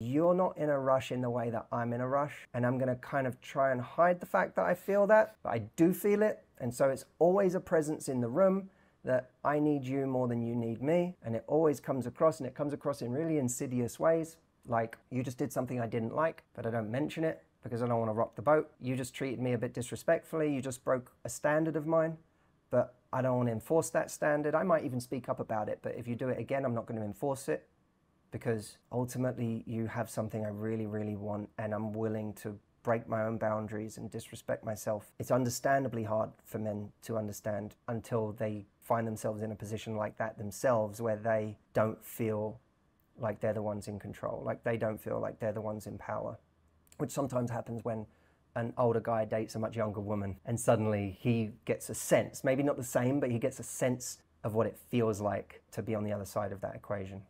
you're not in a rush in the way that I'm in a rush. And I'm going to kind of try and hide the fact that I feel that, but I do feel it. And so it's always a presence in the room that I need you more than you need me. And it always comes across, and it comes across in really insidious ways. Like, you just did something I didn't like, but I don't mention it because I don't want to rock the boat. You just treated me a bit disrespectfully. You just broke a standard of mine, but I don't want to enforce that standard. I might even speak up about it, but if you do it again, I'm not going to enforce it because ultimately you have something I really, really want, and I'm willing to break my own boundaries and disrespect myself. It's understandably hard for men to understand until they find themselves in a position like that themselves where they don't feel like they're the ones in control, like they don't feel like they're the ones in power, which sometimes happens when an older guy dates a much younger woman and suddenly he gets a sense, maybe not the same, but he gets a sense of what it feels like to be on the other side of that equation.